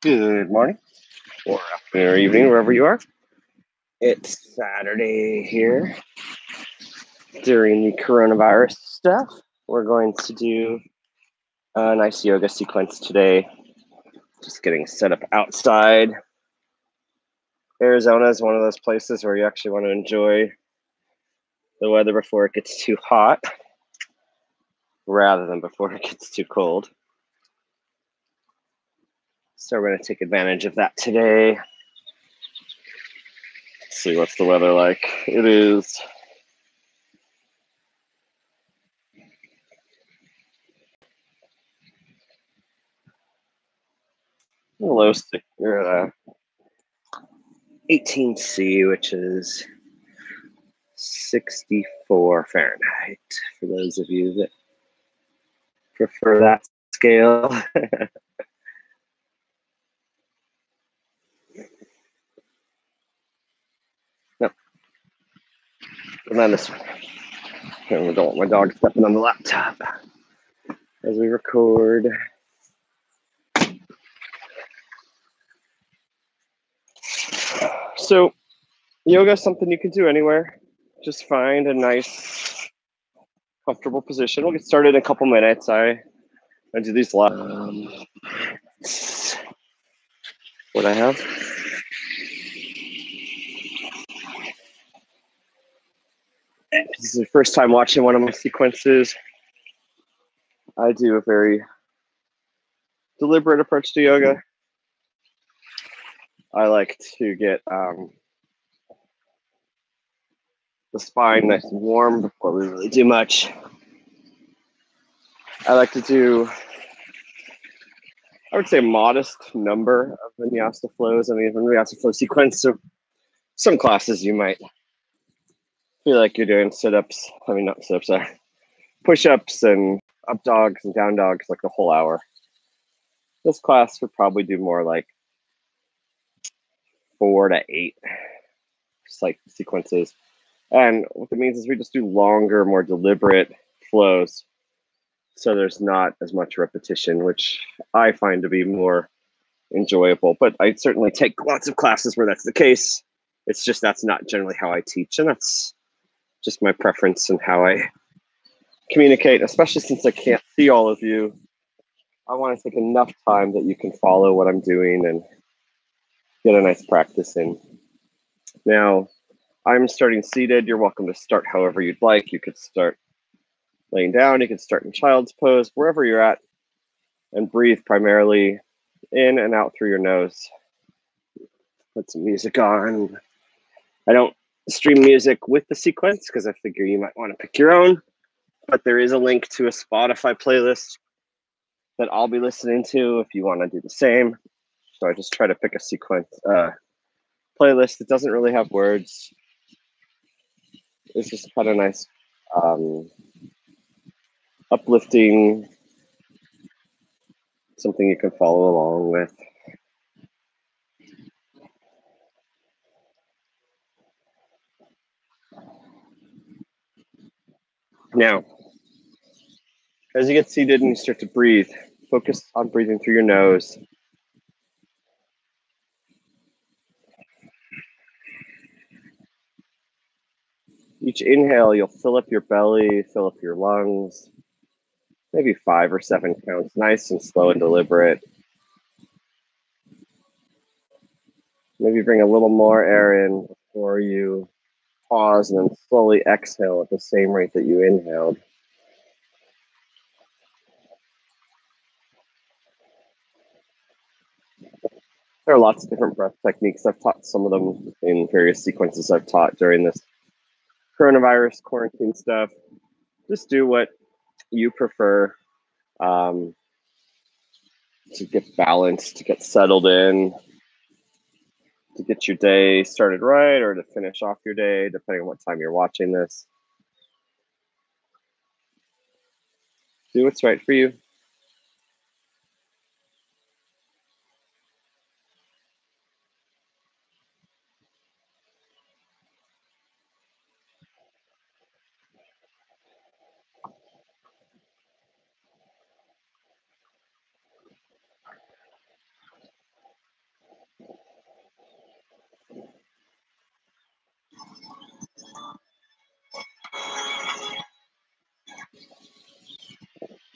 Good morning, or afternoon, or evening, wherever you are. It's Saturday here during the coronavirus stuff. We're going to do a nice yoga sequence today. Just getting set up outside. Arizona is one of those places where you actually want to enjoy the weather before it gets too hot rather than before it gets too cold. So we're going to take advantage of that today. Let's see what's the weather like. It is low six, at uh, 18C, which is 64 Fahrenheit for those of you that prefer that scale. And then this one. And we don't want my dog stepping on the laptop as we record. So, yoga is something you can do anywhere. Just find a nice, comfortable position. We'll get started in a couple minutes. I I do these live. Um, what I have. This is the first time watching one of my sequences. I do a very deliberate approach to yoga. I like to get um, the spine nice and warm before we really do much. I like to do, I would say, modest number of vinyasa flows. I mean, vinyasa flow sequence. So some classes you might feel like you're doing sit ups. I mean, not sit ups, sorry, push ups and up dogs and down dogs like the whole hour. This class would probably do more like four to eight like sequences. And what that means is we just do longer, more deliberate flows. So there's not as much repetition, which I find to be more enjoyable. But I certainly take lots of classes where that's the case. It's just that's not generally how I teach. And that's just my preference and how I communicate, especially since I can't see all of you. I want to take enough time that you can follow what I'm doing and get a nice practice in. Now, I'm starting seated. You're welcome to start however you'd like. You could start laying down, you could start in child's pose, wherever you're at, and breathe primarily in and out through your nose. Put some music on. I don't stream music with the sequence because I figure you might want to pick your own, but there is a link to a Spotify playlist that I'll be listening to if you want to do the same. So I just try to pick a sequence uh, playlist that doesn't really have words. It's just kind of nice, um, uplifting, something you can follow along with. Now, as you get seated and you start to breathe, focus on breathing through your nose Each inhale, you'll fill up your belly, fill up your lungs, maybe five or seven counts, nice and slow and deliberate. Maybe bring a little more air in before you pause and then slowly exhale at the same rate that you inhaled. There are lots of different breath techniques. I've taught some of them in various sequences I've taught during this coronavirus quarantine stuff, just do what you prefer um, to get balanced, to get settled in, to get your day started right or to finish off your day, depending on what time you're watching this. Do what's right for you.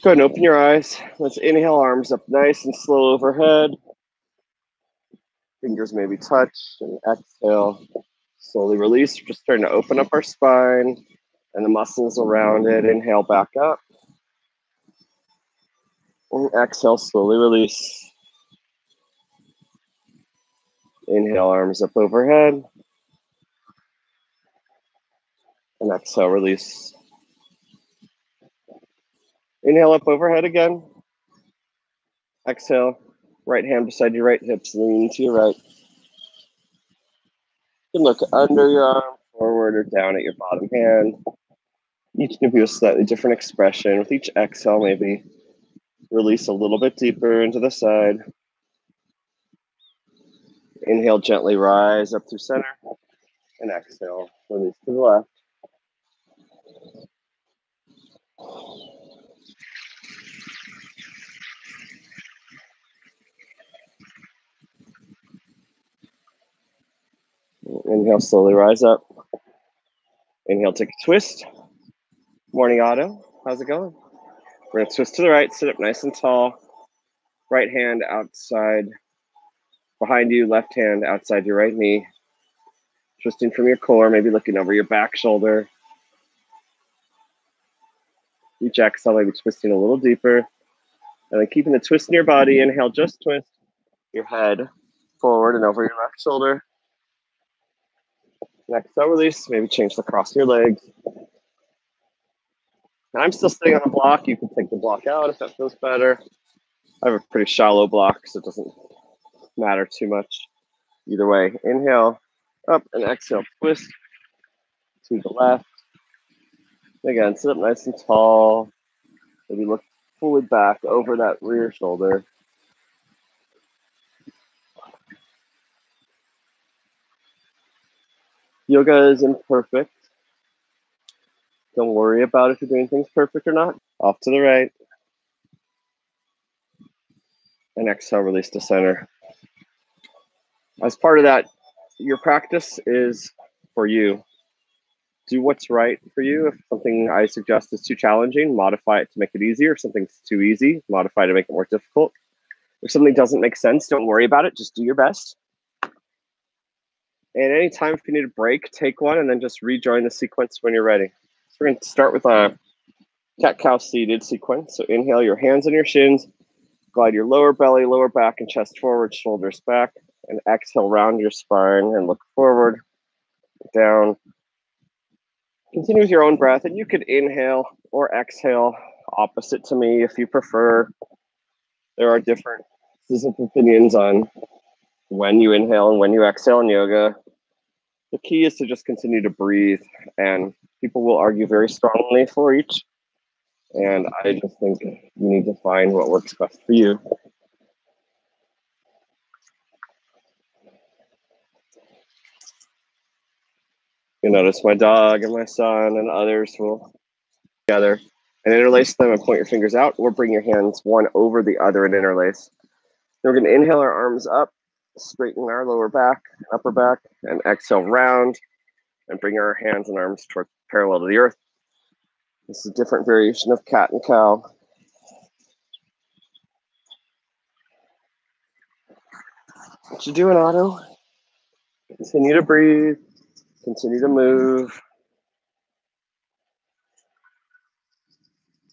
Go ahead and open your eyes. Let's inhale, arms up nice and slow overhead. Fingers maybe touch and exhale. Slowly release. We're just starting to open up our spine and the muscles around it. Inhale back up. And exhale, slowly release. Inhale, arms up overhead. And exhale, release. Inhale up overhead again. Exhale, right hand beside your right hips, lean to your right. You can look under your arm, forward or down at your bottom hand. Each give you a slightly different expression. With each exhale, maybe release a little bit deeper into the side. Inhale, gently rise up through center. And exhale, release to the left. Inhale, slowly rise up. Inhale, take a twist. Morning Otto. How's it going? We're gonna twist to the right, sit up nice and tall. Right hand outside behind you, left hand outside your right knee. Twisting from your core, maybe looking over your back shoulder. Each exhale, maybe twisting a little deeper. And then keeping the twist in your body. Inhale, just twist your head forward and over your left shoulder. Next exhale, release. Maybe change the cross of your legs. I'm still sitting on a block. You can take the block out if that feels better. I have a pretty shallow block, so it doesn't matter too much. Either way, inhale up and exhale, twist to the left. Again, sit up nice and tall. Maybe look fully back over that rear shoulder. Yoga is imperfect. Don't worry about if you're doing things perfect or not. Off to the right. And exhale, release to center. As part of that, your practice is for you. Do what's right for you. If something I suggest is too challenging, modify it to make it easier. If something's too easy, modify to make it more difficult. If something doesn't make sense, don't worry about it. Just do your best. And anytime if you need a break, take one and then just rejoin the sequence when you're ready. So we're going to start with a cat cow seated sequence. So inhale your hands on your shins, glide your lower belly, lower back, and chest forward, shoulders back, and exhale, round your spine and look forward, down. Continue with your own breath, and you could inhale or exhale opposite to me if you prefer. There are different opinions on when you inhale and when you exhale in yoga the key is to just continue to breathe and people will argue very strongly for each and i just think you need to find what works best for you. You notice my dog and my son and others will together and interlace them and point your fingers out or bring your hands one over the other and interlace. Then we're going to inhale our arms up straighten our lower back, upper back, and exhale round and bring our hands and arms toward parallel to the earth. This is a different variation of cat and cow. What you doing, Otto? Continue to breathe. Continue to move.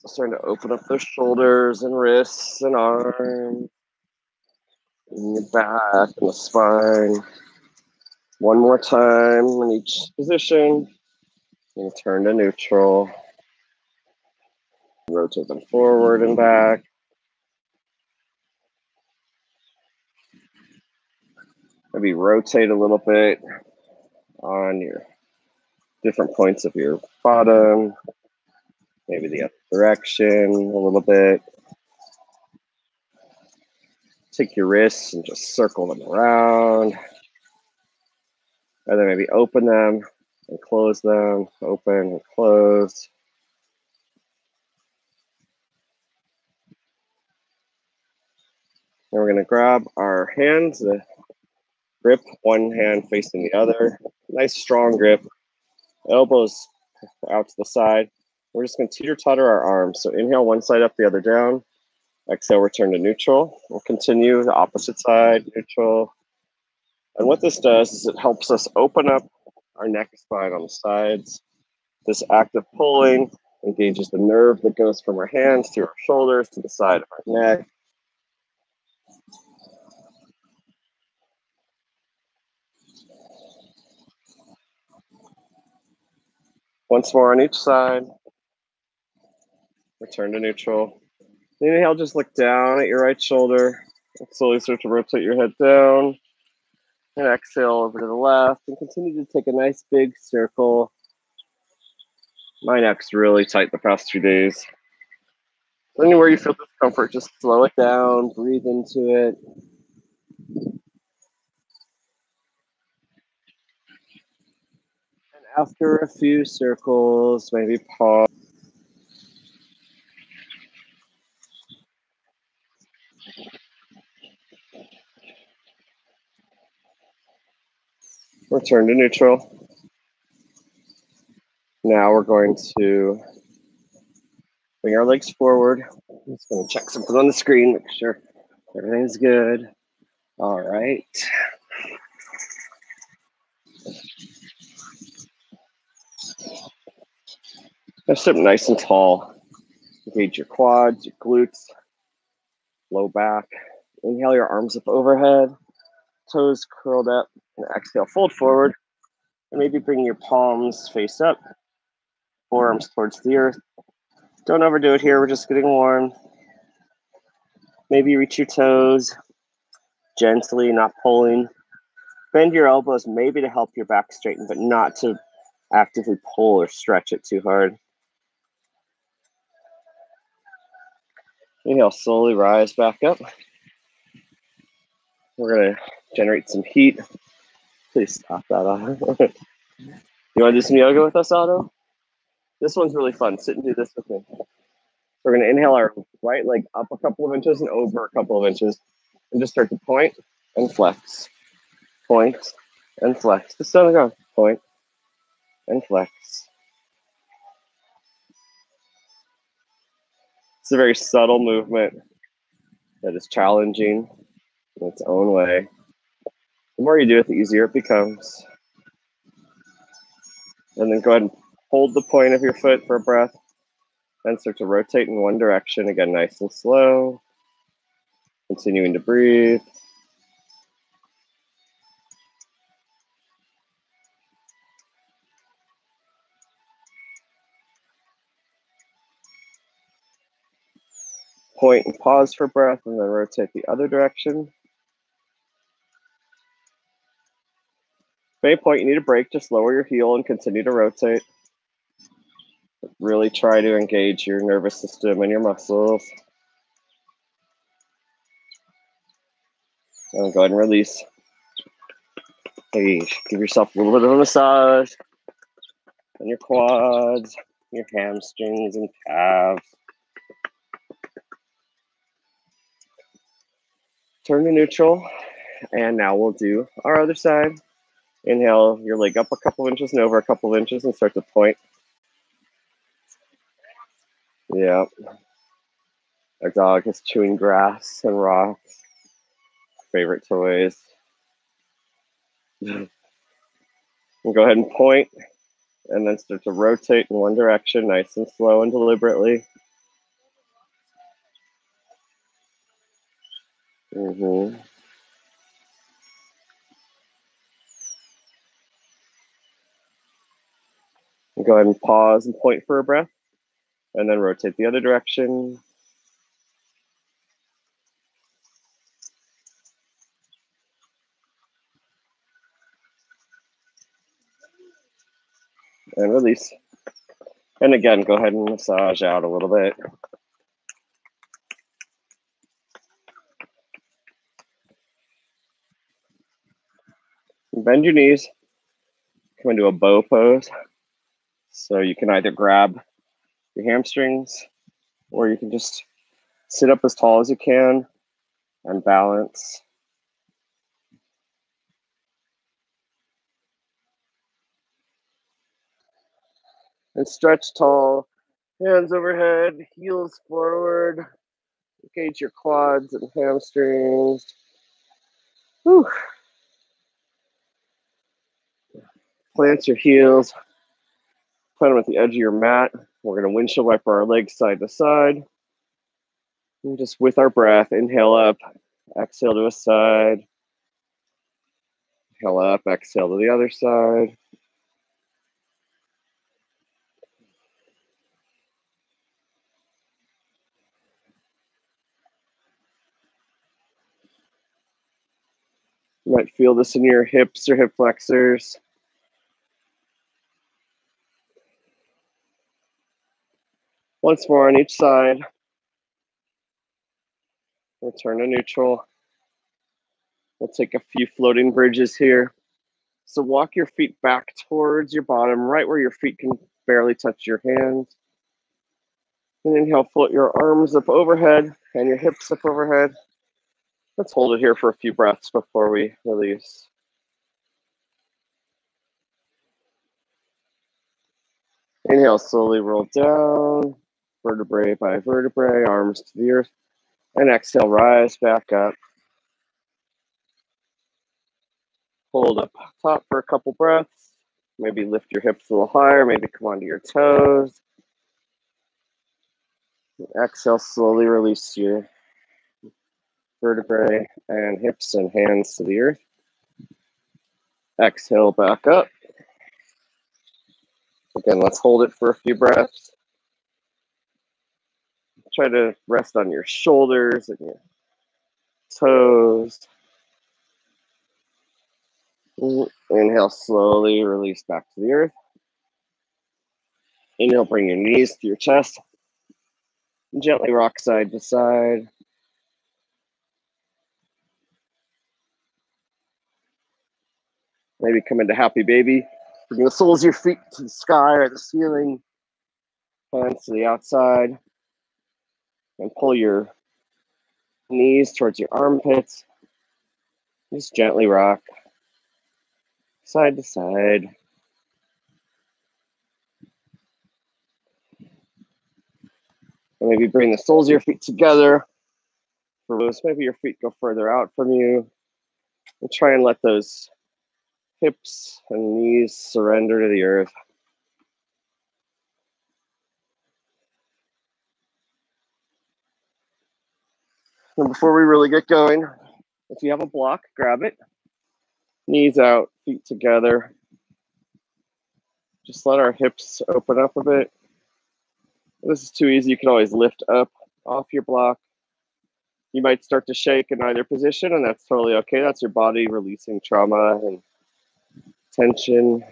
Starting to open up those shoulders and wrists and arms in your back and the spine. One more time in each position. And turn to neutral. Rotate them forward and back. Maybe rotate a little bit on your different points of your bottom. Maybe the other direction a little bit take your wrists and just circle them around. And then maybe open them and close them, open and close. And we're going to grab our hands, the grip, one hand facing the other. Nice strong grip. Elbows out to the side. We're just going to teeter totter our arms. So inhale one side up, the other down. Exhale, return to neutral. We'll continue the opposite side, neutral. And what this does is it helps us open up our neck spine on the sides. This active pulling engages the nerve that goes from our hands to our shoulders to the side of our neck. Once more on each side. Return to neutral. Inhale, just look down at your right shoulder. And slowly start to rotate your head down. And exhale over to the left. And continue to take a nice big circle. My neck's really tight the past few days. Anywhere you feel discomfort, just slow it down, breathe into it. And after a few circles, maybe pause. Return to neutral. Now we're going to bring our legs forward. I'm just going to check something on the screen, make sure everything's good. All right. Now sit nice and tall. Engage your quads, your glutes, low back. Inhale your arms up overhead, toes curled up, and exhale, fold forward. And maybe bring your palms face up, forearms towards the earth. Don't overdo it here, we're just getting warm. Maybe reach your toes gently, not pulling. Bend your elbows maybe to help your back straighten, but not to actively pull or stretch it too hard. Inhale, slowly rise back up. We're gonna generate some heat. Please stop that, you wanna do some yoga with us, Otto? This one's really fun. Sit and do this with me. So we're gonna inhale our right leg up a couple of inches and over a couple of inches, and just start to point and flex, point and flex. Just on the ground, point and flex. It's a very subtle movement that is challenging in its own way. The more you do it, the easier it becomes. And then go ahead and hold the point of your foot for a breath. Then start to rotate in one direction, again, nice and slow. Continuing to breathe. point and pause for breath, and then rotate the other direction. Any point you need a break, just lower your heel and continue to rotate. Really try to engage your nervous system and your muscles. And go ahead and release. Hey, give yourself a little bit of a massage on your quads, your hamstrings and calves. turn to neutral. And now we'll do our other side. Inhale your leg up a couple inches and over a couple inches and start to point. Yeah. Our dog is chewing grass and rocks. Favorite toys. and go ahead and point and then start to rotate in one direction, nice and slow and deliberately. Mm-hmm. Go ahead and pause and point for a breath, and then rotate the other direction. And release. And again, go ahead and massage out a little bit. Bend your knees. Come into a bow pose. So you can either grab your hamstrings or you can just sit up as tall as you can and balance. And stretch tall Hands overhead, heels forward. Engage your quads and hamstrings. Whew. Plant your heels. Plant them at the edge of your mat. We're going to windshield wiper our legs side to side. And just with our breath, inhale up, exhale to a side. Inhale up, exhale to the other side. You might feel this in your hips or hip flexors. Once more on each side. Return to neutral. We'll take a few floating bridges here. So walk your feet back towards your bottom, right where your feet can barely touch your hands. And inhale, float your arms up overhead and your hips up overhead. Let's hold it here for a few breaths before we release. Inhale, slowly roll down, vertebrae by vertebrae, arms to the earth. And exhale, rise back up. Hold up top for a couple breaths. Maybe lift your hips a little higher, maybe come onto your toes. Exhale, slowly release your vertebrae and hips and hands to the earth. Exhale back up. Again, let's hold it for a few breaths. Try to rest on your shoulders and your toes. Inhale, slowly release back to the earth. Inhale, bring your knees to your chest. Gently rock side to side. Maybe come into happy baby. Bring the soles of your feet to the sky or the ceiling. Hands to the outside. And pull your knees towards your armpits. Just gently rock side to side. And maybe bring the soles of your feet together. For those, maybe your feet go further out from you. And try and let those hips and knees surrender to the earth. And before we really get going, if you have a block, grab it. Knees out, feet together. Just let our hips open up a bit. If this is too easy. You can always lift up off your block. You might start to shake in either position, and that's totally okay. That's your body releasing trauma and tension.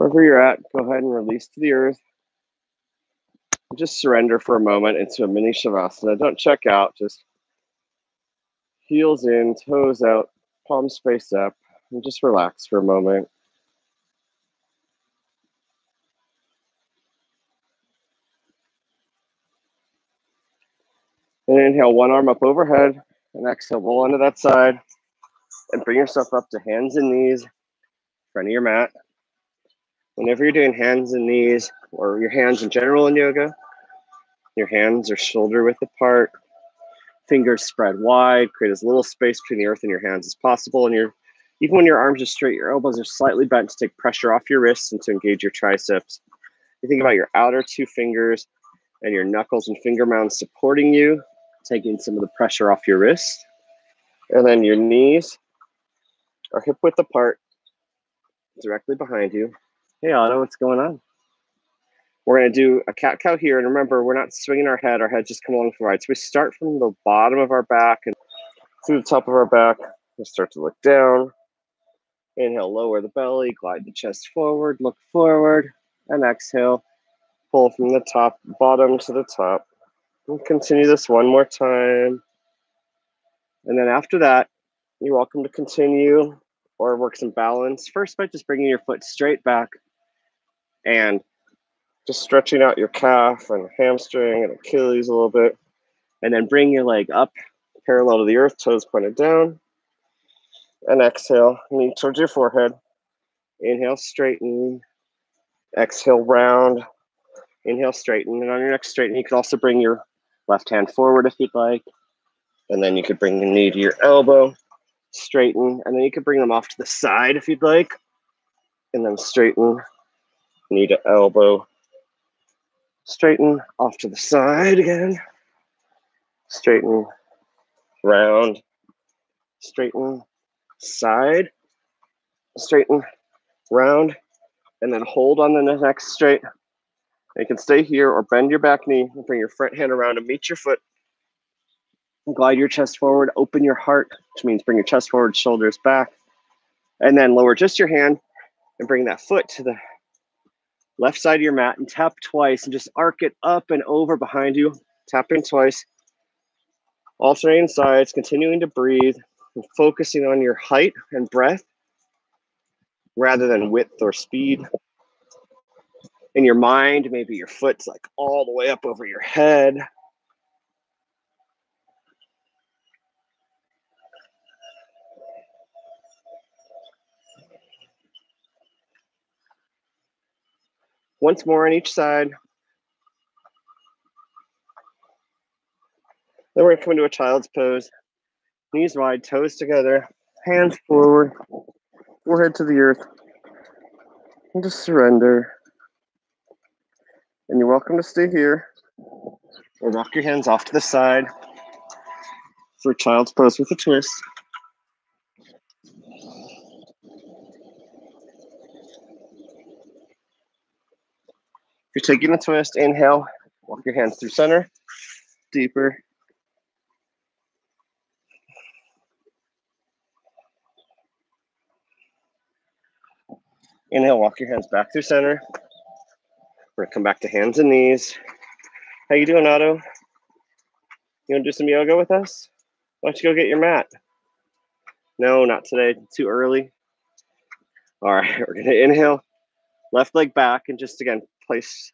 Wherever you're at, go ahead and release to the earth. Just surrender for a moment into a mini shavasana. Don't check out, just heels in, toes out, palms face up, and just relax for a moment. And inhale one arm up overhead, and exhale, roll onto that side, and bring yourself up to hands and knees, front of your mat. Whenever you're doing hands and knees, or your hands in general in yoga, your hands are shoulder width apart, fingers spread wide, create as little space between the earth and your hands as possible. And your even when your arms are straight, your elbows are slightly bent to take pressure off your wrists and to engage your triceps. You think about your outer two fingers and your knuckles and finger mounds supporting you, taking some of the pressure off your wrist. And then your knees are hip width apart, directly behind you. Hey, Otto, what's going on? We're going to do a cat cow here. And remember, we're not swinging our head. Our head just come along for the right. So we start from the bottom of our back and through the top of our back. We start to look down. Inhale, lower the belly, glide the chest forward, look forward, and exhale. Pull from the top, bottom to the top. And continue this one more time. And then after that, you're welcome to continue or work some balance. First, by just bringing your foot straight back and just stretching out your calf and hamstring and Achilles a little bit. And then bring your leg up parallel to the earth, toes pointed down. And exhale, knee towards your forehead. Inhale, straighten. Exhale, round. Inhale, straighten. And on your next straighten, you can also bring your left hand forward if you'd like. And then you could bring the knee to your elbow, straighten. And then you could bring them off to the side if you'd like. And then straighten, knee to elbow, straighten off to the side again, straighten, round, straighten, side, straighten, round, and then hold on the next straight. you can stay here or bend your back knee and bring your front hand around and meet your foot. Glide your chest forward, open your heart, which means bring your chest forward, shoulders back, and then lower just your hand and bring that foot to the left side of your mat and tap twice and just arc it up and over behind you. tapping twice. Alternating sides, continuing to breathe and focusing on your height and breath rather than width or speed. In your mind, maybe your foot's like all the way up over your head. Once more on each side. Then we're gonna come into a child's pose. Knees wide, toes together, hands forward, forehead to the earth. And just surrender. And you're welcome to stay here. Or rock your hands off to the side for child's pose with a twist. If you're taking a twist, inhale, walk your hands through center, deeper. Inhale, walk your hands back through center. We're gonna come back to hands and knees. How you doing, Otto? You wanna do some yoga with us? Why don't you go get your mat? No, not today, too early. All right, we're gonna inhale, left leg back, and just again, place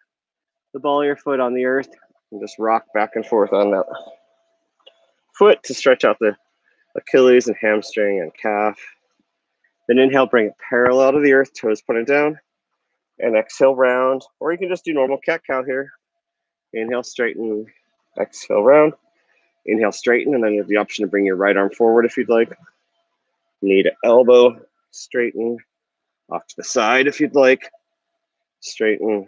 the ball of your foot on the earth and just rock back and forth on that foot to stretch out the Achilles and hamstring and calf. Then inhale, bring it parallel to the earth, toes pointed down. And exhale, round. Or you can just do normal cat cow here. Inhale, straighten. Exhale, round. Inhale, straighten. And then you have the option to bring your right arm forward if you'd like. Knee to elbow, straighten. Off to the side if you'd like. Straighten,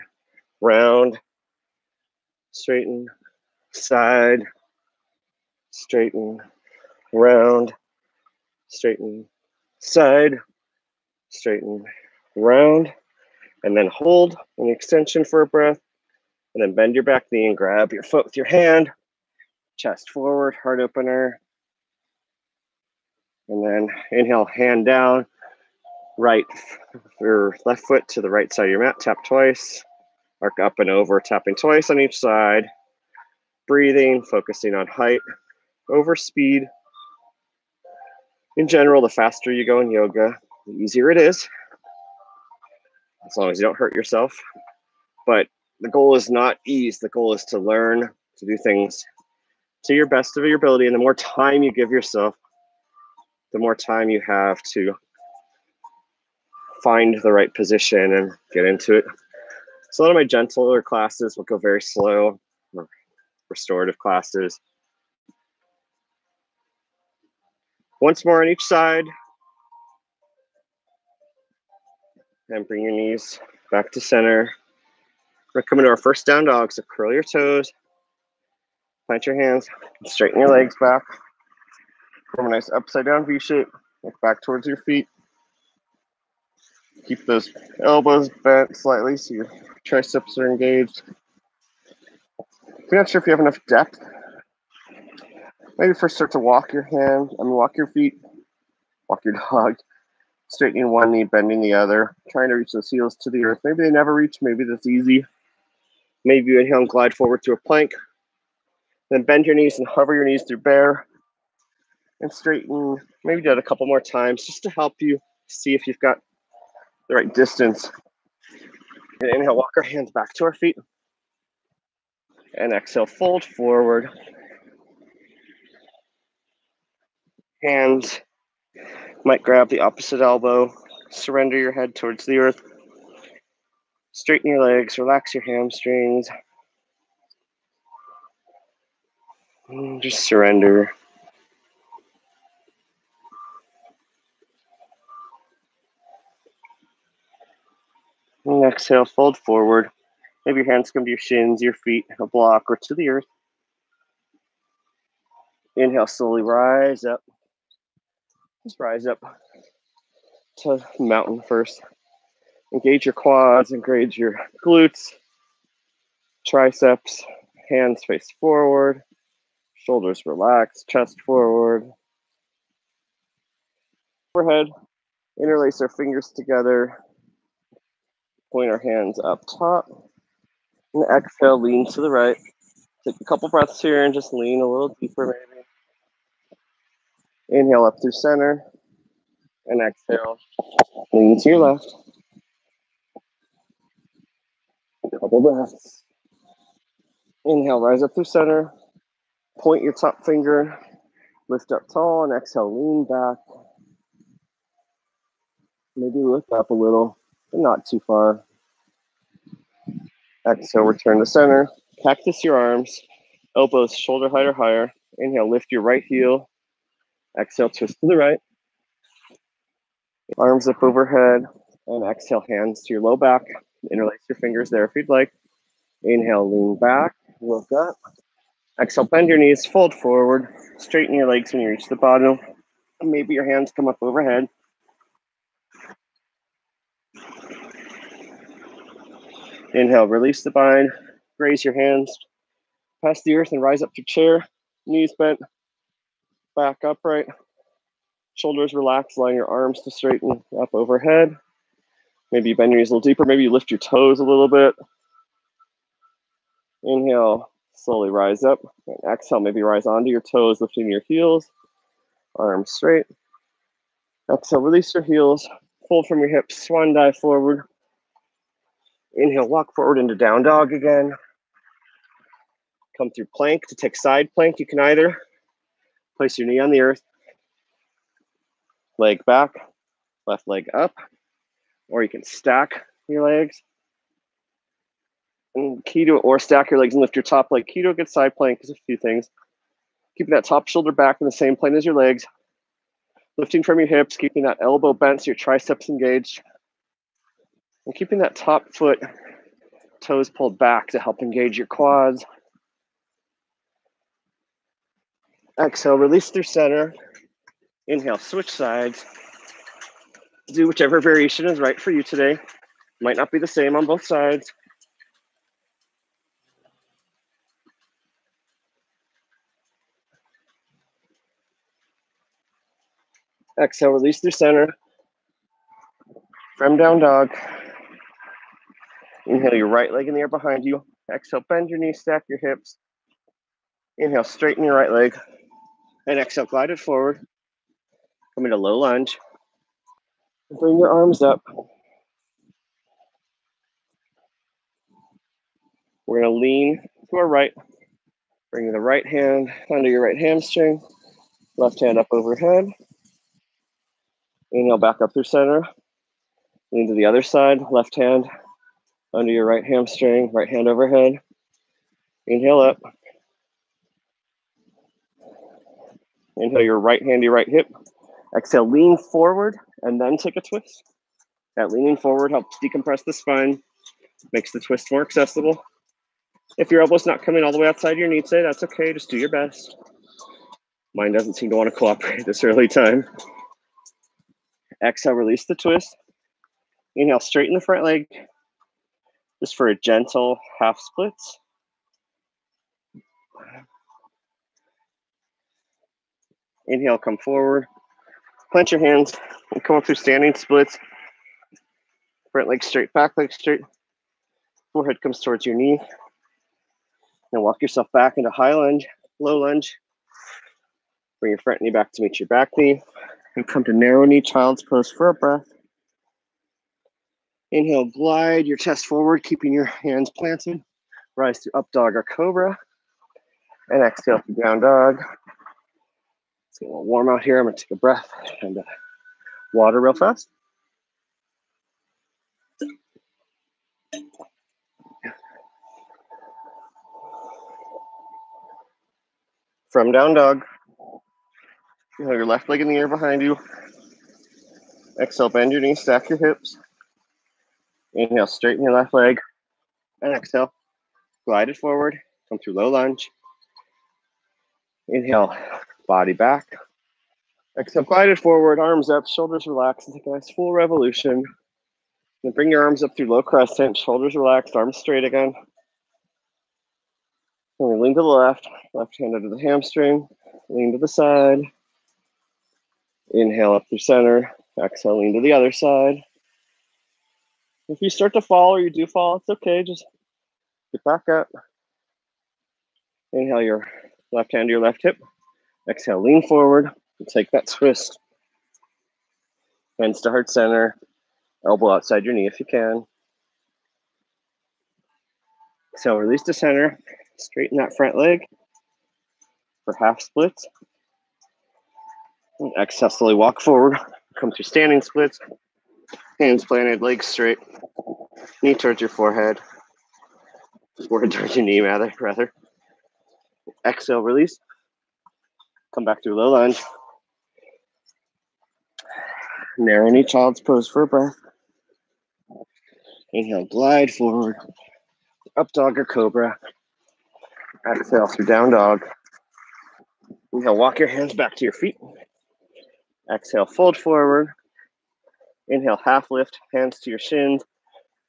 round, straighten, side, straighten, round, straighten, side, straighten, round, and then hold an extension for a breath, and then bend your back knee and grab your foot with your hand, chest forward, heart opener, and then inhale, hand down, right or left foot to the right side of your mat, tap twice, arc up and over, tapping twice on each side, breathing, focusing on height over speed. In general, the faster you go in yoga, the easier it is, as long as you don't hurt yourself. But the goal is not ease, the goal is to learn to do things to your best of your ability. And the more time you give yourself, the more time you have to find the right position and get into it. So a lot of my gentler classes will go very slow, restorative classes. Once more on each side. And bring your knees back to center. We're coming to our first down dog. So curl your toes, plant your hands, straighten your legs back. Form a nice upside down V shape. Look back towards your feet. Keep those elbows bent slightly so your triceps are engaged. You're not sure if you have enough depth, maybe first start to walk your hand, I mean, walk your feet, walk your dog, straightening one knee, bending the other, trying to reach those heels to the earth. Maybe they never reach, maybe that's easy. Maybe you inhale and glide forward to a plank. Then bend your knees and hover your knees through bear and straighten. Maybe do it a couple more times just to help you see if you've got the right distance And inhale, walk our hands back to our feet. And exhale, fold forward. Hands might grab the opposite elbow. Surrender your head towards the earth. Straighten your legs, relax your hamstrings. And just surrender. And exhale, fold forward. Maybe your hands come to your shins, your feet, a block, or to the earth. Inhale, slowly rise up. Just rise up to mountain first. Engage your quads, engage your glutes, triceps, hands face forward, shoulders relaxed, chest forward. Overhead, interlace our fingers together, point our hands up top, and exhale, lean to the right. Take a couple breaths here and just lean a little deeper, maybe. Inhale up through center, and exhale, lean to your left. Couple breaths. Inhale, rise up through center. Point your top finger, lift up tall, and exhale, lean back. Maybe lift up a little, not too far. Exhale, return to center. Cactus your arms, elbows shoulder height or higher. Inhale, lift your right heel. Exhale, twist to the right. Arms up overhead. And exhale, hands to your low back. Interlace your fingers there if you'd like. Inhale, lean back, look up. Exhale, bend your knees, fold forward. Straighten your legs when you reach the bottom. Maybe your hands come up overhead. Inhale, release the bind. Raise your hands past the earth and rise up to chair. Knees bent, back upright. Shoulders relaxed, allowing your arms to straighten up overhead. Maybe you bend your knees a little deeper. Maybe you lift your toes a little bit. Inhale, slowly rise up. And exhale, maybe rise onto your toes, lifting your heels, arms straight. Exhale, release your heels, fold from your hips, swan dive forward. Inhale, walk forward into down dog again. Come through plank to take side plank. You can either place your knee on the earth, leg back, left leg up, or you can stack your legs. And keto or stack your legs and lift your top leg. Keto gets side plank is a few things. Keeping that top shoulder back in the same plane as your legs. Lifting from your hips, keeping that elbow bent so your triceps engaged. And keeping that top foot toes pulled back to help engage your quads. Exhale, release through center. Inhale, switch sides do whichever variation is right for you today. Might not be the same on both sides. Exhale, release through center. From down dog. Inhale your right leg in the air behind you. Exhale, bend your knees, stack your hips. Inhale, straighten your right leg. And exhale, glide it forward. Come into low lunge. Bring your arms up. We're going to lean to our right. Bring the right hand under your right hamstring. Left hand up overhead. Inhale back up through center. Lean to the other side. Left hand under your right hamstring. Right hand overhead. Inhale up. Inhale your right hand, your right hip. Exhale, lean forward and then take a twist. That leaning forward helps decompress the spine, makes the twist more accessible. If your elbow's not coming all the way outside your knee today, that's okay. Just do your best. Mine doesn't seem to want to cooperate this early time. Exhale, release the twist. Inhale, straighten the front leg just for a gentle half splits. Inhale, come forward. Plant your hands and come up through standing splits. Front leg straight, back leg straight. Forehead comes towards your knee. And walk yourself back into high lunge, low lunge. Bring your front knee back to meet your back knee. And come to narrow knee child's pose for a breath. Inhale, glide your chest forward, keeping your hands planted. Rise to up dog or cobra. And exhale to down dog. It's getting a little warm out here. I'm gonna take a breath and uh, water real fast. From down dog, you have your left leg in the air behind you. Exhale, bend your knees, stack your hips. Inhale, straighten your left leg. And exhale, glide it forward. Come through low lunge. Inhale, body back. Exhale, glide it forward, arms up, shoulders relaxed, take a nice full revolution. Then bring your arms up through low crescent, shoulders relaxed, arms straight again. And we lean to the left, left hand under the hamstring, lean to the side. Inhale up through center, exhale, lean to the other side. If you start to fall or you do fall, it's okay. Just get back up. Inhale your left hand to your left hip. Exhale, lean forward and take that twist. Hands to heart center. Elbow outside your knee if you can. So release to center. Straighten that front leg for half splits. And exhale, slowly walk forward. Come through standing splits. Hands planted, legs straight. Knee towards your forehead. Forehead towards your knee, rather. rather. Exhale, release. Come back to low lunge. Narrow knee child's pose for a breath. Inhale, glide forward. Up dog or cobra. Exhale through down dog. Inhale, walk your hands back to your feet. Exhale, fold forward. Inhale, half lift, hands to your shins,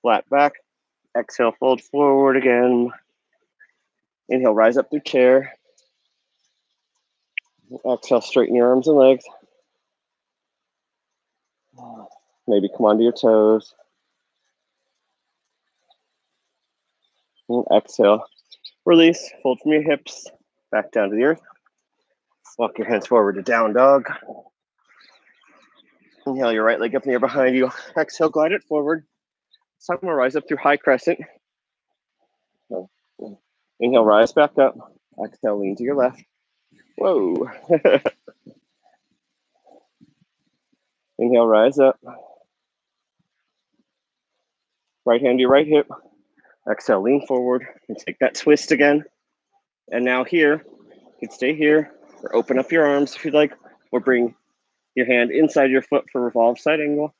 flat back. Exhale, fold forward again. Inhale, rise up through chair. Exhale, straighten your arms and legs. Maybe come onto your toes. And exhale, release, fold from your hips, back down to the earth. Walk your hands forward to down dog. Inhale your right leg up in the air behind you. Exhale, glide it forward. Gonna rise up through high crescent. Inhale, rise back up. Exhale, lean to your left. Whoa. Inhale, rise up. Right hand to your right hip. Exhale, lean forward and take that twist again. And now here, you can stay here or open up your arms if you'd like, or bring your hand inside your foot for revolve side angle.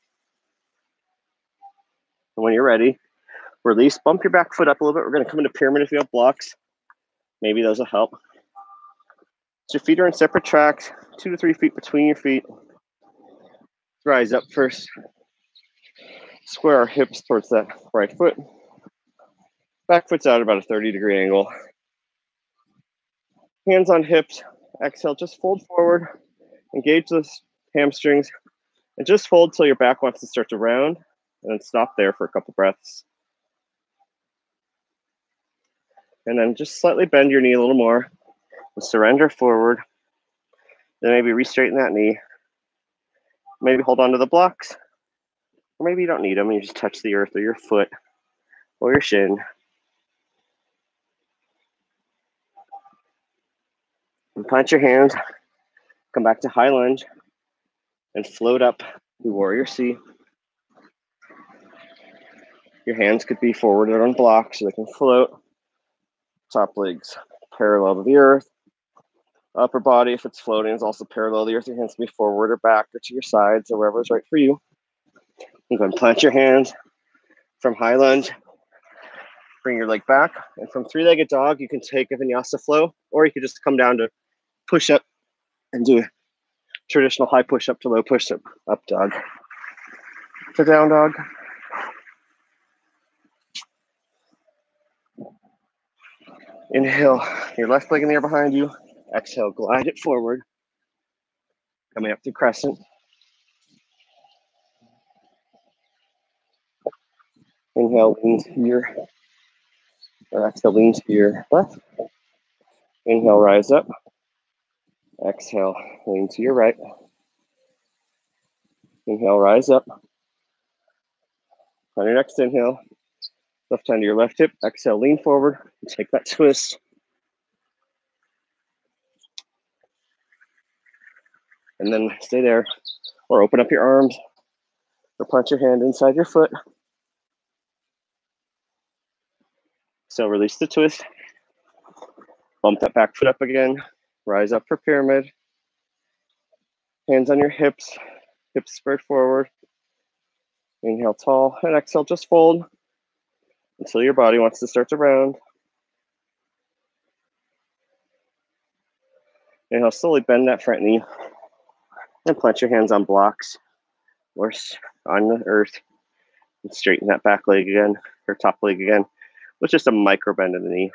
And when you're ready, release, bump your back foot up a little bit. We're going to come into pyramid if you have blocks. Maybe those will help. So your feet are in separate tracks, two to three feet between your feet. Rise up first. Square our hips towards that right foot. Back foot's out about a 30 degree angle. Hands on hips. Exhale, just fold forward. Engage the hamstrings. And just fold till your back wants to start to round. And then stop there for a couple breaths. And then just slightly bend your knee a little more. And surrender forward. Then maybe re-straighten that knee. Maybe hold on to the blocks. Or maybe you don't need them. You just touch the earth or your foot or your shin. And plant your hands. Come back to high lunge and float up the warrior C. Your hands could be forwarded on blocks so they can float. Top legs parallel to the earth. Upper body, if it's floating, is also parallel to the earth. Your hands can be forward or back or to your sides or wherever is right for you. You can plant your hands from high lunge. Bring your leg back. And from three legged dog, you can take a vinyasa flow, or you could just come down to push up and do a traditional high push up to low push up, up dog. To down dog. Inhale, your left leg in the air behind you. Exhale, glide it forward. Coming up to crescent. Inhale, lean to your, or exhale, lean to your left. Inhale, rise up. Exhale, lean to your right. Inhale, rise up. On your next inhale, left hand to your left hip. Exhale, lean forward. and Take that twist. And then stay there. Or open up your arms. Or plant your hand inside your foot. So release the twist. Bump that back foot up again. Rise up for pyramid. Hands on your hips. Hips spread forward. Inhale tall and exhale, just fold until your body wants to start to round. Inhale, slowly bend that front knee and plant your hands on blocks or on the earth and straighten that back leg again or top leg again with just a micro bend in the knee.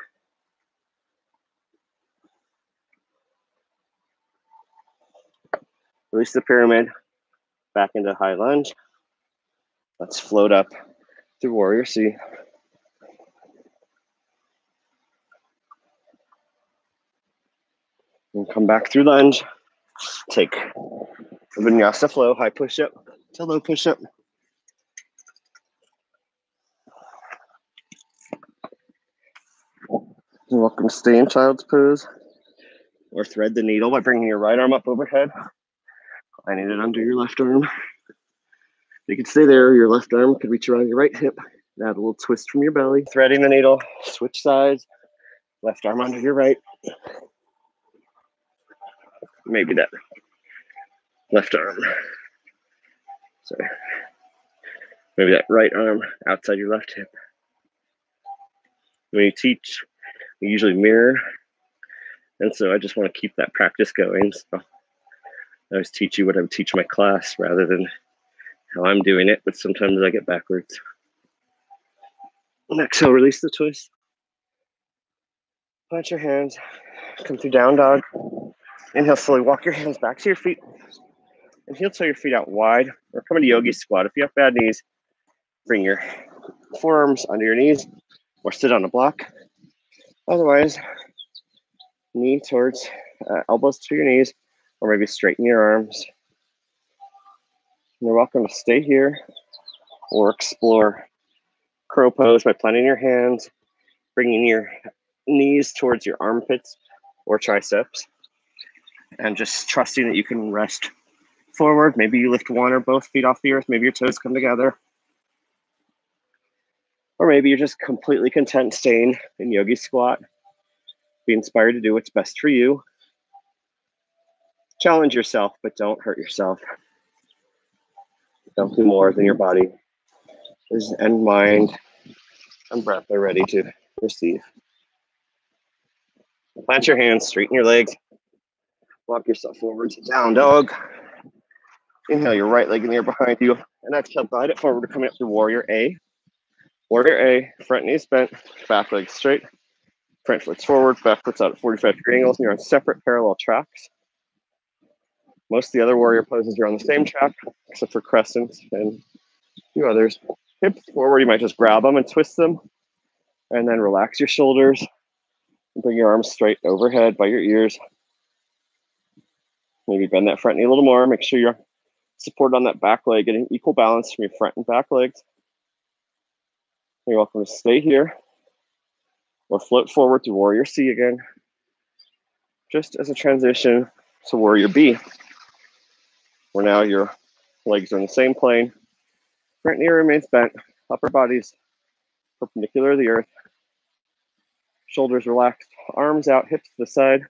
Release the pyramid back into high lunge. Let's float up to warrior C. And come back through lunge. Take a vinyasa flow, high push up to low push up. Welcome to stay in child's pose or thread the needle by bringing your right arm up overhead. I need it under your left arm. You can stay there. Your left arm could reach around your right hip. Add a little twist from your belly. Threading the needle. Switch sides. Left arm under your right. Maybe that left arm. Sorry. Maybe that right arm outside your left hip. When you teach, you usually mirror. And so I just want to keep that practice going. So I always teach you what I would teach my class rather than how I'm doing it, but sometimes I get backwards. Exhale, release the twist. Plant your hands, come through down dog. Inhale, slowly walk your hands back to your feet. And heel toe your feet out wide or come into yogi squat. If you have bad knees, bring your forearms under your knees or sit on a block. Otherwise, knee towards uh, elbows to your knees, or maybe straighten your arms you're welcome to stay here or explore crow pose by planting your hands, bringing your knees towards your armpits or triceps, and just trusting that you can rest forward. Maybe you lift one or both feet off the earth. Maybe your toes come together. Or maybe you're just completely content staying in yogi squat. Be inspired to do what's best for you. Challenge yourself, but don't hurt yourself. Don't do more than your body is and mind and breath are ready to receive. Plant your hands, straighten your legs, walk yourself forward to down dog. Inhale your right leg in the air behind you, and exhale, glide it forward to coming up to warrior A. Warrior A, front knees bent, back leg straight, front foot's forward, back foot's out at 45 degree angles, and you're on separate parallel tracks. Most of the other warrior poses are on the same track, except for crescents and a few others. Hips forward, you might just grab them and twist them, and then relax your shoulders and bring your arms straight overhead by your ears. Maybe bend that front knee a little more. Make sure you're supported on that back leg, getting equal balance from your front and back legs. You're welcome to stay here or float forward to Warrior C again, just as a transition to Warrior B where now your legs are in the same plane. Front knee remains bent, upper body's perpendicular to the earth. Shoulders relaxed, arms out, hips to the side,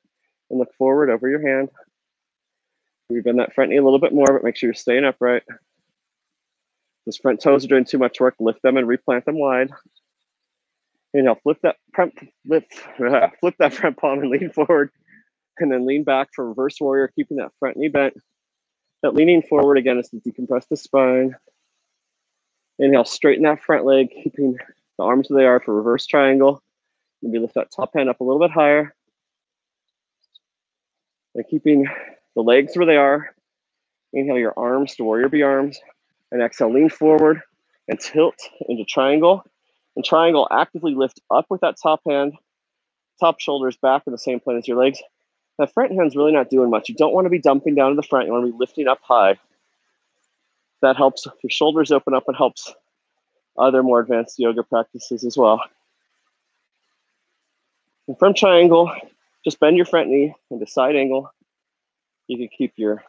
and look forward over your hand. We bend that front knee a little bit more, but make sure you're staying upright. Those front toes are doing too much work. Lift them and replant them wide. Inhale, flip that front, lift, flip that front palm and lean forward, and then lean back for reverse warrior, keeping that front knee bent. Leaning forward again is to decompress the spine. Inhale, straighten that front leg, keeping the arms where they are for reverse triangle. Maybe lift that top hand up a little bit higher. And keeping the legs where they are. Inhale your arms to warrior B arms. And exhale, lean forward and tilt into triangle. And triangle, actively lift up with that top hand, top shoulders back in the same plane as your legs. That front hand's really not doing much. You don't want to be dumping down to the front. You want to be lifting up high. That helps your shoulders open up. and helps other more advanced yoga practices as well. And from triangle, just bend your front knee into side angle. You can keep your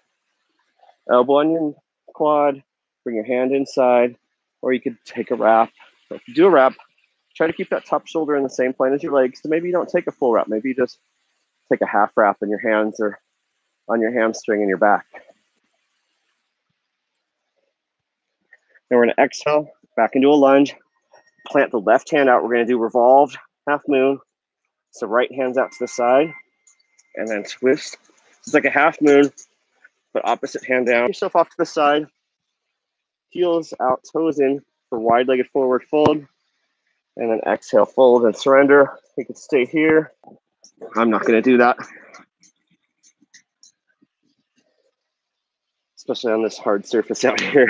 elbow on your quad, bring your hand inside, or you could take a wrap. So if you do a wrap, try to keep that top shoulder in the same plane as your legs. So maybe you don't take a full wrap. Maybe you just take a half wrap and your hands are on your hamstring and your back. Then we're to exhale back into a lunge. Plant the left hand out. We're to do revolved half moon. So right hand's out to the side and then twist. It's like a half moon, but opposite hand down. Yourself off to the side. Heels out, toes in for wide legged forward fold. And then exhale, fold and surrender. You can stay here. I'm not going to do that. Especially on this hard surface out here.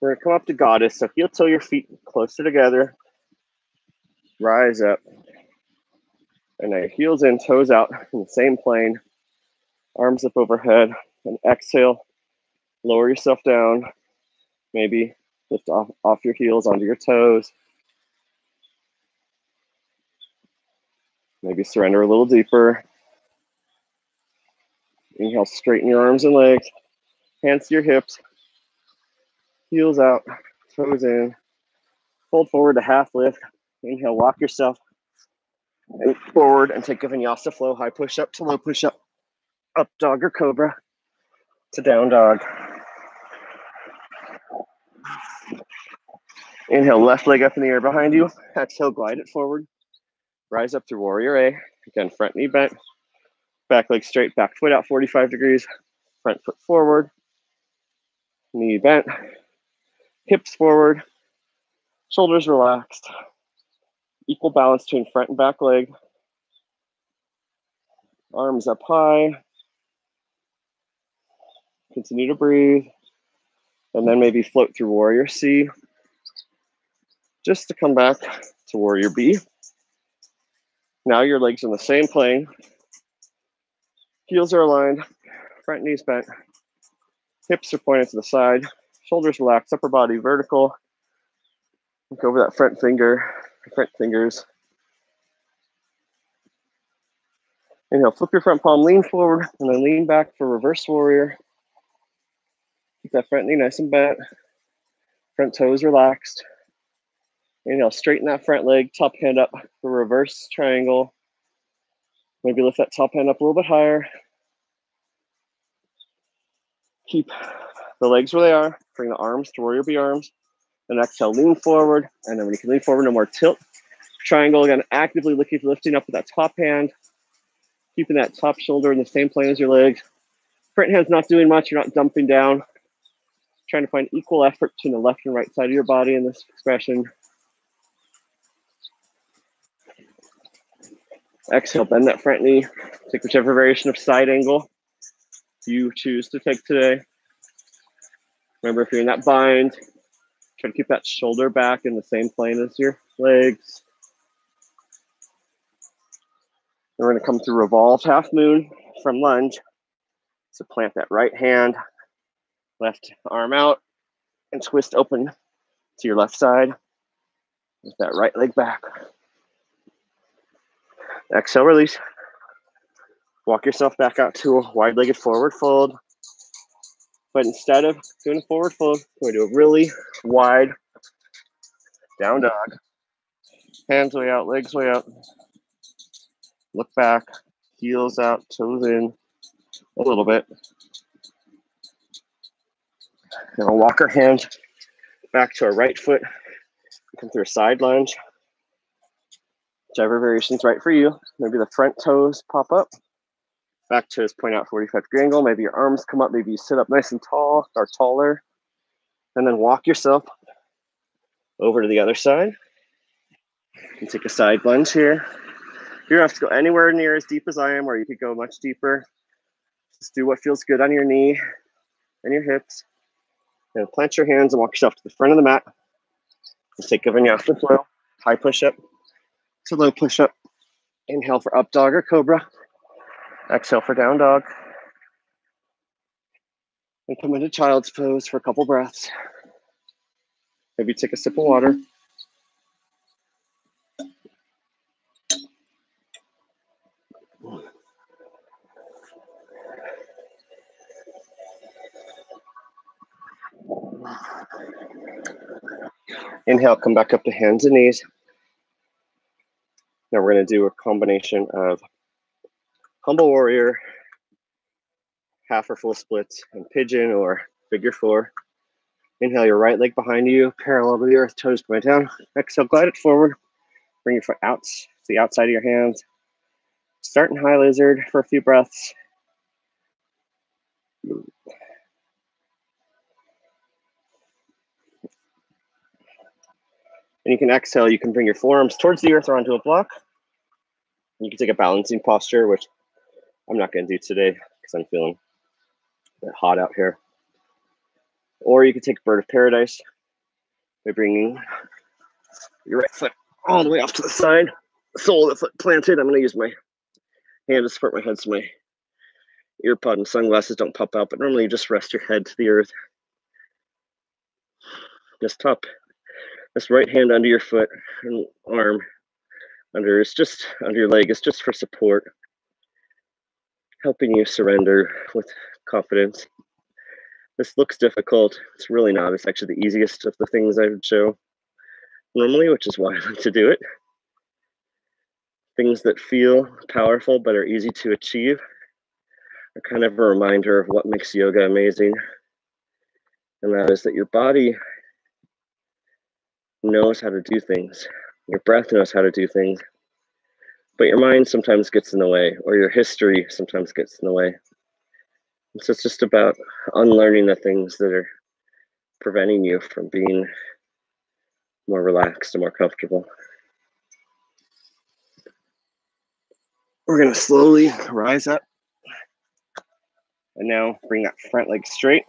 We're gonna come up to goddess. So heel toe your feet closer together. Rise up. And now heels in, toes out in the same plane. Arms up overhead. And exhale. Lower yourself down. Maybe lift off, off your heels onto your toes. Maybe surrender a little deeper. Inhale, straighten your arms and legs. Hands to your hips heels out, toes in, fold forward to half lift. Inhale, walk yourself forward and take a vinyasa flow, high push up to low push up, up dog or cobra to down dog. Inhale, left leg up in the air behind you. Exhale, glide it forward. Rise up through warrior A. Again, front knee bent, back leg straight, back foot out 45 degrees, front foot forward, knee bent, hips forward, shoulders relaxed, equal balance between front and back leg, arms up high. Continue to breathe, and then maybe float through Warrior C just to come back to Warrior B. Now your legs in the same plane, heels are aligned, front knees bent, hips are pointed to the side, shoulders relaxed, upper body vertical. Look over that front finger, front fingers. Inhale, flip your front palm, lean forward, and then lean back for reverse warrior. Keep that front knee nice and bent. Front toes relaxed. Inhale, straighten that front leg, top hand up for reverse triangle. Maybe lift that top hand up a little bit higher. Keep the legs where they are. Bring the arms to warrior B arms. And exhale, lean forward. And then when you can lean forward, no more tilt. Triangle again, actively looking, lifting up with that top hand. Keeping that top shoulder in the same plane as your legs. Front hand's not doing much. You're not dumping down. Trying to find equal effort between the left and right side of your body in this expression. Exhale, bend that front knee. Take whichever variation of side angle you choose to take today. Remember, if you're in that bind, try to keep that shoulder back in the same plane as your legs. And we're going to come through revolve half moon from lunge. So plant that right hand, left arm out, and twist open to your left side with that right leg back. Exhale, release. Walk yourself back out to a wide legged forward fold. But instead of doing a forward fold, we're going to do a really wide down dog. Hands way out, legs way out. Look back, heels out, toes in a little bit. And we'll walk our hands back to our right foot. Come through a side lunge. Whichever variation is right for you. Maybe the front toes pop up. Back toes point out 45 degree angle. Maybe your arms come up. Maybe you sit up nice and tall or taller. And then walk yourself over to the other side. You take a side lunge here. You don't have to go anywhere near as deep as I am, or you could go much deeper. Just do what feels good on your knee and your hips. And plant your hands and walk yourself to the front of the mat. Just take a vinyasa flow, high push up to low push up. Inhale for up dog or cobra. Exhale for down dog. And come into child's pose for a couple breaths. Maybe take a sip of water. Inhale, come back up to hands and knees. Now we're going to do a combination of humble warrior, half or full splits, and pigeon or figure four. Inhale your right leg behind you, parallel to the earth, toes point down. Exhale, glide it forward. Bring your foot out to the outside of your hands. Start in high lizard for a few breaths. And you can exhale, you can bring your forearms towards the earth or onto a block. You can take a balancing posture, which I'm not going to do today because I'm feeling a bit hot out here. Or you can take bird of paradise by bringing your right foot all the way off to the side, sole of the foot planted. I'm going to use my hand to support my head so my AirPod and sunglasses don't pop out, but normally you just rest your head to the earth. Just top this right hand under your foot and arm under it's just under your leg. It's just for support, helping you surrender with confidence. This looks difficult. It's really not. It's actually the easiest of the things I would show normally, which is why I like to do it. Things that feel powerful but are easy to achieve are kind of a reminder of what makes yoga amazing. And that is that your body knows how to do things. Your breath knows how to do things. But your mind sometimes gets in the way, or your history sometimes gets in the way. And so it's just about unlearning the things that are preventing you from being more relaxed and more comfortable. We're going to slowly rise up. And now bring that front leg straight.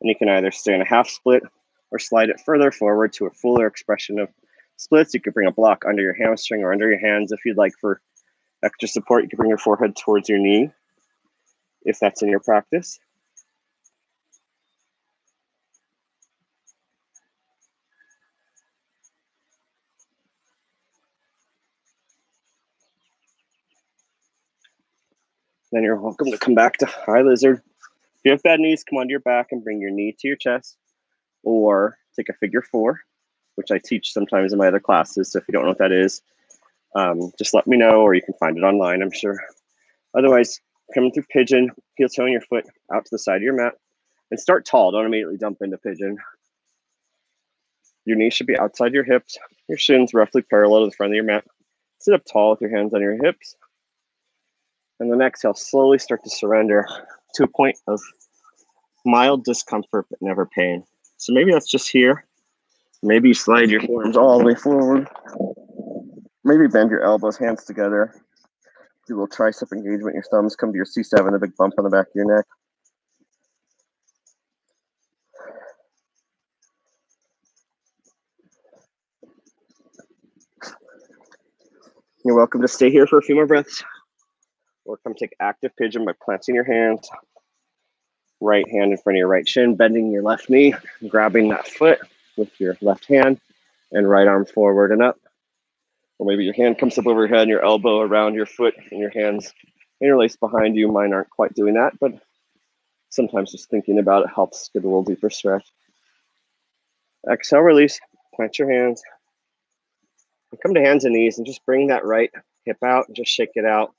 And you can either stay in a half split or slide it further forward to a fuller expression of splits. You could bring a block under your hamstring or under your hands if you'd like for extra support. You can bring your forehead towards your knee if that's in your practice. Then you're welcome to come back to high lizard. If you have bad knees, come onto your back and bring your knee to your chest or take a figure four, which I teach sometimes in my other classes. So if you don't know what that is, um, just let me know, or you can find it online, I'm sure. Otherwise, coming through pigeon, heel toeing your foot out to the side of your mat, and start tall. Don't immediately dump into pigeon. Your knees should be outside your hips, your shins roughly parallel to the front of your mat. Sit up tall with your hands on your hips. And then exhale, slowly start to surrender to a point of mild discomfort, but never pain. So maybe that's just here. Maybe slide your forearms all the way forward. Maybe bend your elbows, hands together. Do a little tricep engagement. Your thumbs come to your C7, a big bump on the back of your neck. You're welcome to stay here for a few more breaths. Or come take active pigeon by planting your hands right hand in front of your right shin, bending your left knee, grabbing that foot with your left hand, and right arm forward and up. Or maybe your hand comes up over your head and your elbow around your foot and your hands interlace behind you. Mine aren't quite doing that, but sometimes just thinking about it helps get a little deeper stretch. Exhale, release, plant your hands. And come to hands and knees and just bring that right hip out and just shake it out.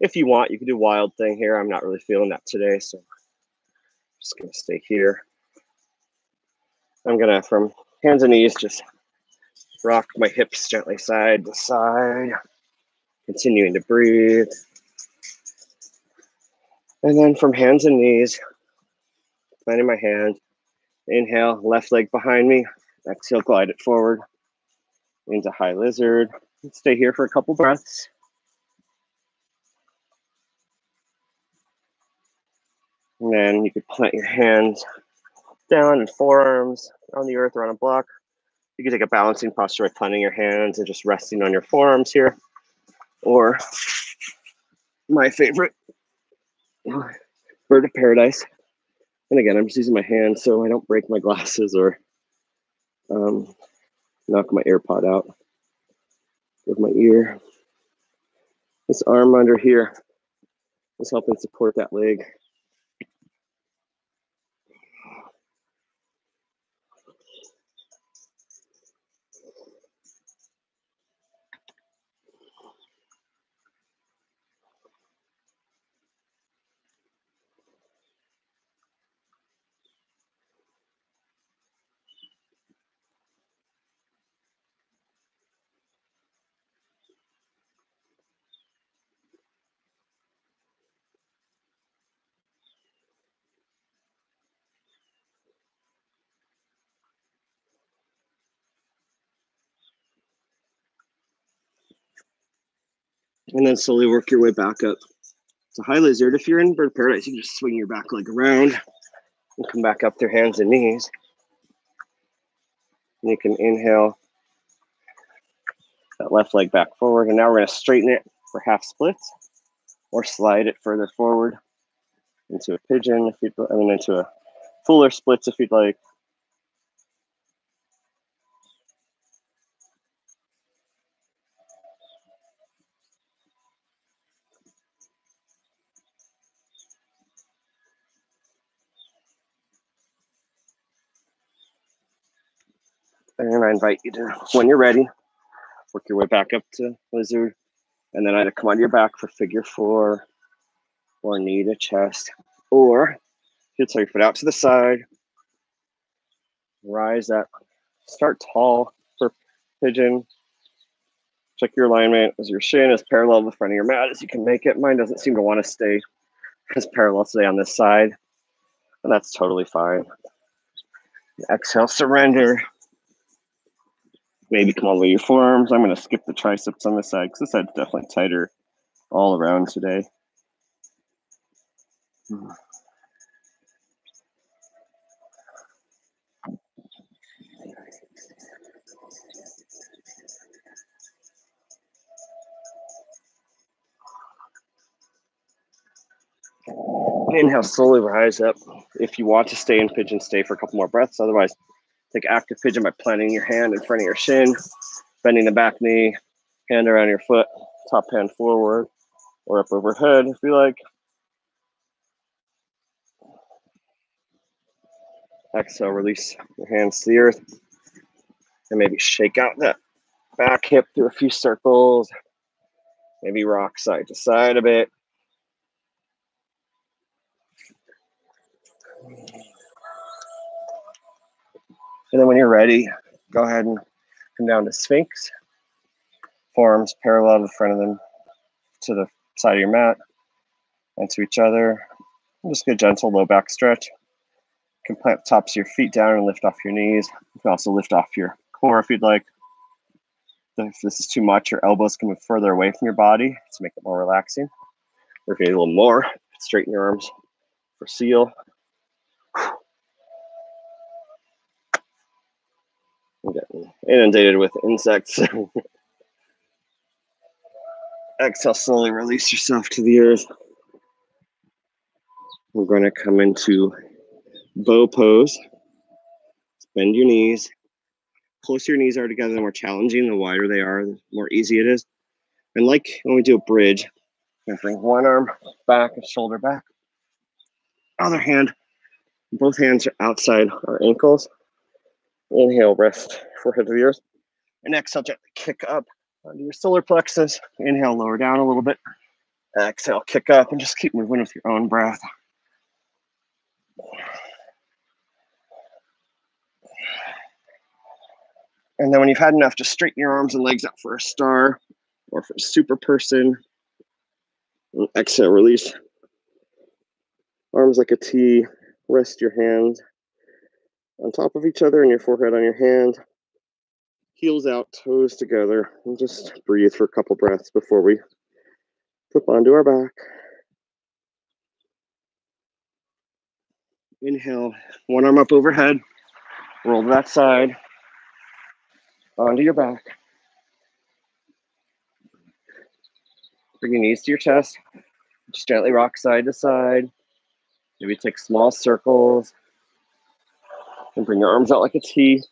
If you want, you can do wild thing here. I'm not really feeling that today, so just gonna stay here. I'm gonna, from hands and knees, just rock my hips gently side to side, continuing to breathe. And then from hands and knees, planting my hand, inhale, left leg behind me, exhale, glide it forward into high lizard. Stay here for a couple breaths. And then you could plant your hands down and forearms on the earth or on a block. You can take a balancing posture by planting your hands and just resting on your forearms here. Or my favorite, bird of paradise. And again, I'm just using my hand so I don't break my glasses or um, knock my AirPod out with my ear. This arm under here is helping support that leg. And then slowly work your way back up to high lizard. If you're in bird paradise, you can just swing your back leg around and come back up through hands and knees. And you can inhale that left leg back forward. And now we're going to straighten it for half splits or slide it further forward into a pigeon if you'd I mean into a fuller splits if you'd like. Invite you to, when you're ready, work your way back up to lizard, and then either come on your back for figure four, or knee to chest, or you take your foot out to the side, rise up, start tall for pigeon. Check your alignment as your shin is parallel to the front of your mat as you can make it. Mine doesn't seem to want to stay as parallel today on this side, and that's totally fine. Exhale, surrender maybe come all the way your forearms. I'm going to skip the triceps on this side because this side's definitely tighter all around today. Inhale, slowly rise up. If you want to stay in pigeon, stay for a couple more breaths. Otherwise, Take active pigeon by planting your hand in front of your shin, bending the back knee, hand around your foot, top hand forward or up overhead if you like. Exhale, release your hands to the earth. And maybe shake out that back hip through a few circles. Maybe rock side to side a bit. And then when you're ready, go ahead and come down to Sphinx. Forearms parallel to the front of them, to the side of your mat, and to each other. Just get a gentle low back stretch. You can plant the tops of your feet down and lift off your knees. You can also lift off your core if you'd like. If this is too much, your elbows can move further away from your body to make it more relaxing. Or if you need a little more, straighten your arms for seal. getting inundated with insects. Exhale, slowly release yourself to the earth. We're going to come into bow pose. Bend your knees. Closer your knees are together, the more challenging, the wider they are, the more easy it is. And like when we do a bridge, bring one arm back and shoulder back. Other hand, both hands are outside our ankles. Inhale, rest forehead to the earth. And exhale, gently kick up onto your solar plexus. Inhale, lower down a little bit. Exhale, kick up and just keep moving with your own breath. And then when you've had enough, just straighten your arms and legs out for a star or for a super person. Exhale, release. Arms like a T. Rest your hands on top of each other and your forehead on your hand. Heels out, toes together, and just breathe for a couple breaths before we flip onto our back. Inhale, one arm up overhead, roll to that side, onto your back. Bring your knees to your chest, just gently rock side to side. Maybe take small circles and bring your arms out like a T.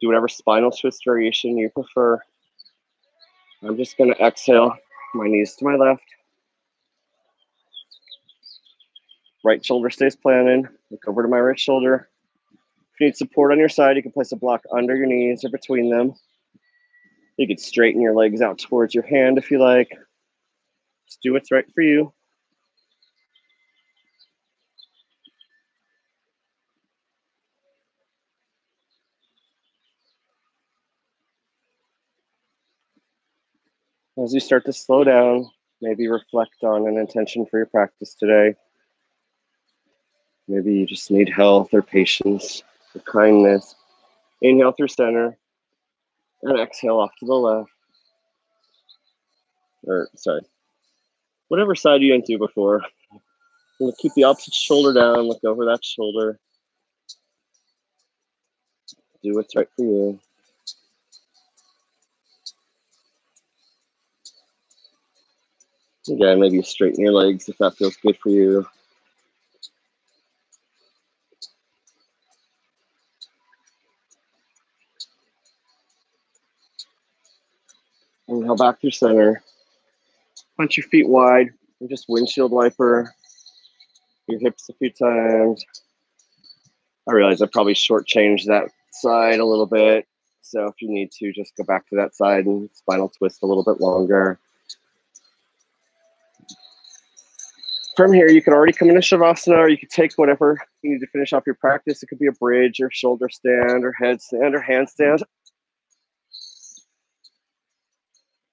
Do whatever spinal twist variation you prefer. I'm just going to exhale, my knees to my left. Right shoulder stays planted. Look over to my right shoulder. If you need support on your side, you can place a block under your knees or between them. You could straighten your legs out towards your hand if you like. Just do what's right for you. As you start to slow down, maybe reflect on an intention for your practice today. Maybe you just need health or patience or kindness. Inhale through center and exhale off to the left. Or, sorry, whatever side you went to before. keep the opposite shoulder down, look over that shoulder. Do what's right for you. Again, maybe straighten your legs if that feels good for you. Inhale back through center. Punch your feet wide and just windshield wiper your hips a few times. I realize I probably shortchanged that side a little bit. So if you need to, just go back to that side and spinal twist a little bit longer. From here, you can already come into Shavasana or you can take whatever you need to finish off your practice. It could be a bridge or shoulder stand or headstand or handstand.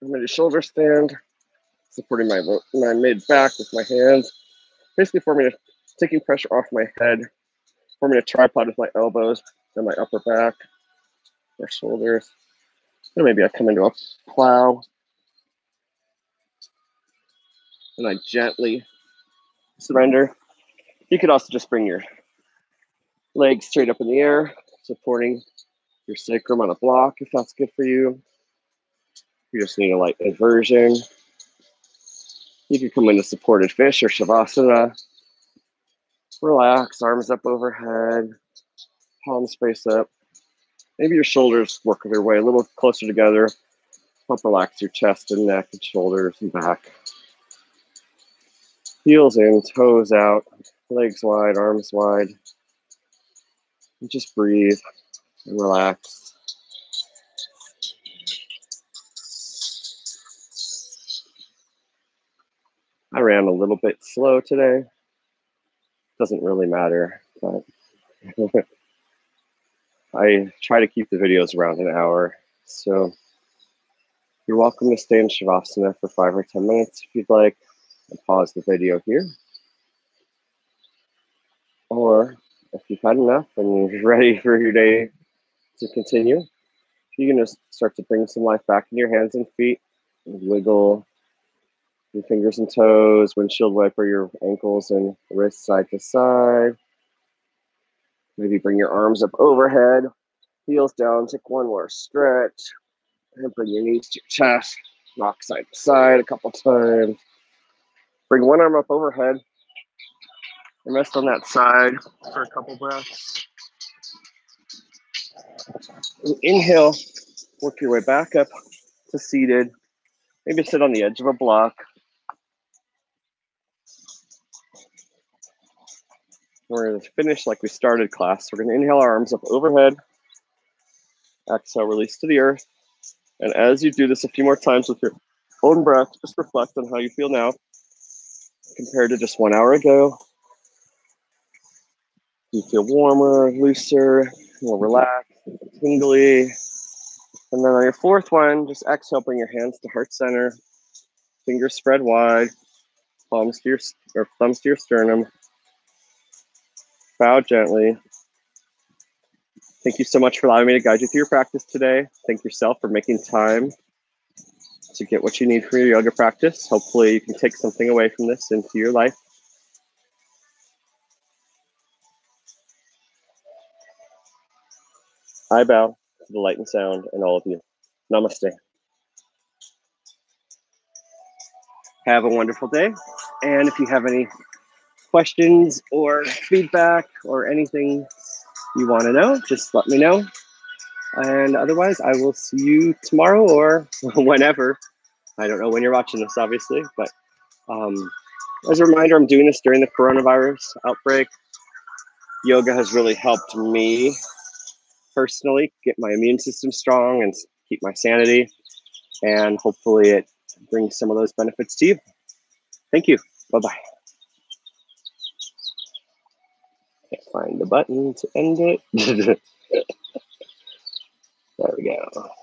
I'm in a shoulder stand, supporting my, my mid back with my hands. Basically forming a, taking pressure off my head, forming a tripod with my elbows and my upper back, my shoulders. And maybe I come into a plow. And I gently surrender. You could also just bring your legs straight up in the air, supporting your sacrum on a block if that's good for you. You just need a light inversion. You could come into supported fish or shavasana. Relax, arms up overhead, palms face up. Maybe your shoulders work their way a little closer together. Help relax your chest and neck and shoulders and back. Heels in, toes out, legs wide, arms wide. And just breathe and relax. I ran a little bit slow today. Doesn't really matter, but I try to keep the videos around an hour. So you're welcome to stay in Shavasana for five or 10 minutes if you'd like pause the video here. Or if you've had enough and you're ready for your day to continue, you can just start to bring some life back in your hands and feet. And wiggle your fingers and toes, windshield wiper your ankles and wrists side to side. Maybe bring your arms up overhead, heels down, take one more stretch, and bring your knees to your chest, rock side to side a couple times. Bring one arm up overhead and rest on that side for a couple breaths. And inhale, work your way back up to seated. Maybe sit on the edge of a block. We're going to finish like we started class. We're going to inhale our arms up overhead. Exhale, release to the earth. And as you do this a few more times with your own breath, just reflect on how you feel now compared to just one hour ago? You feel warmer, looser, more relaxed, tingly. And then on your fourth one, just exhale, bring your hands to heart center, fingers spread wide, palms to your or thumbs to your sternum. Bow gently. Thank you so much for allowing me to guide you through your practice today. Thank yourself for making time to get what you need for your yoga practice. Hopefully, you can take something away from this into your life. I bow to the light and sound and all of you. Namaste. Have a wonderful day. And if you have any questions or feedback or anything you want to know, just let me know. And otherwise, I will see you tomorrow or whenever. I don't know when you're watching this, obviously, but um, as a reminder, I'm doing this during the coronavirus outbreak. Yoga has really helped me personally get my immune system strong and keep my sanity. And hopefully, it brings some of those benefits to you. Thank you. Bye bye. Can't find the button to end it. there we go.